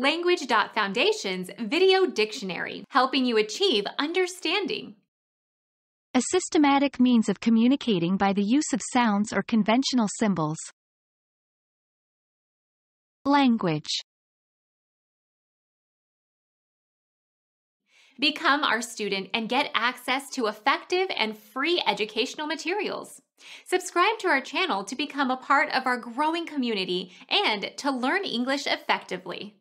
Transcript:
Language.Foundation's Video Dictionary, helping you achieve understanding. A systematic means of communicating by the use of sounds or conventional symbols. Language Become our student and get access to effective and free educational materials. Subscribe to our channel to become a part of our growing community and to learn English effectively.